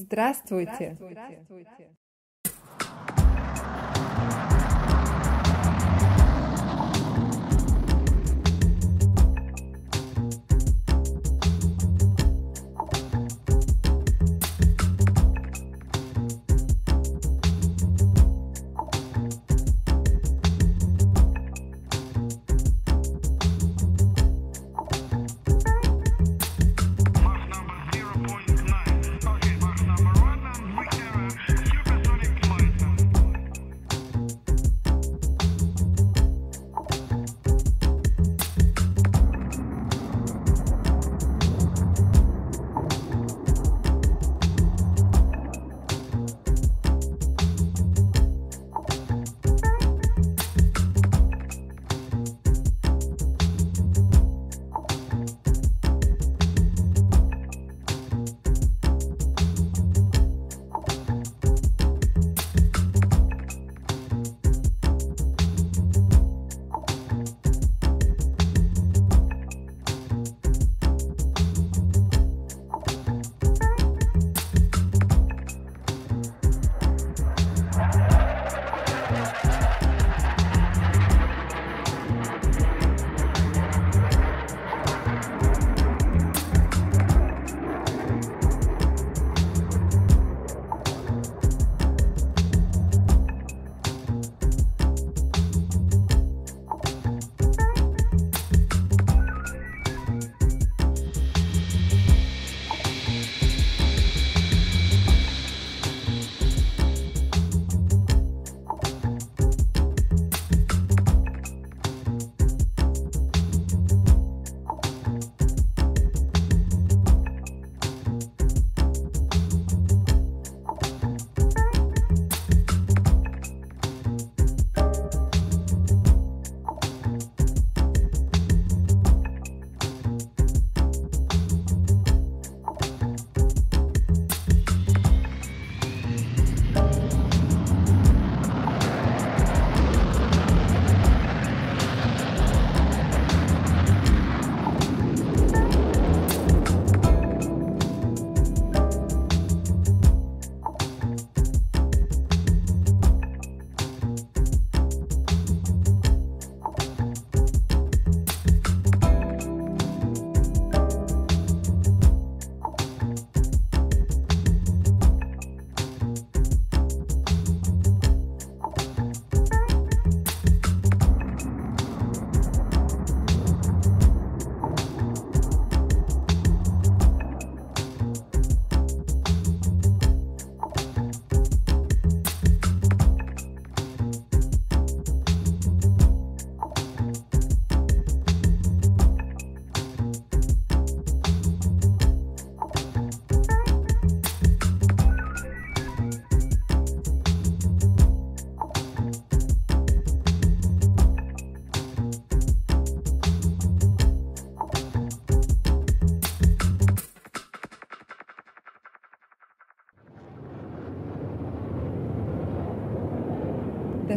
Здравствуйте. Здравствуйте.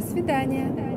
Свидания.